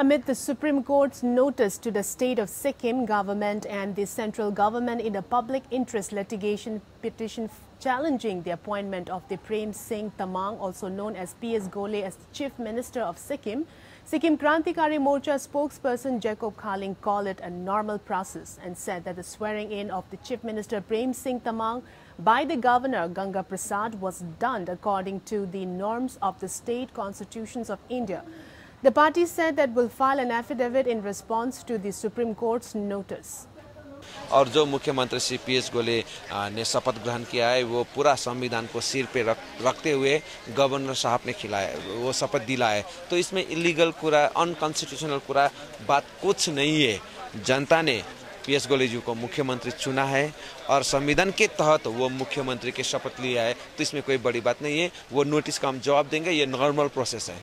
Amid the Supreme Court's notice to the state of Sikkim government and the central government in a public interest litigation petition challenging the appointment of the Prem Singh Tamang, also known as P.S. Gole, as the Chief Minister of Sikkim, Sikkim Krantikari Morcha spokesperson Jacob Khaling called it a normal process and said that the swearing in of the Chief Minister Prem Singh Tamang by the Governor Ganga Prasad was done according to the norms of the state constitutions of India. The party said that will file an affidavit in response to the Supreme Court's notice. और जो मुख्यमंत्री Shri P S गोले ने शपथ ग्रहण किया है, वो पूरा संविधान को सिर पे रख, रखते हुए गवर्नर साहब ने खिलाया, वो शपथ दिलाए तो इसमें इलीगल कुरा अनकॉन्स्टिट्यूशनल कुरा, बात कुछ नहीं है। जनता ने पी एस गोले जी को मुख्यमंत्री चुना है और संविधान के तहत वो मुख्यमंत्री के शपथ लिया है तो इसमें कोई बड़ी बात नहीं है। वो नोटिस का हम जवाब देंगे, ये नॉर्मल प्रोसेस है।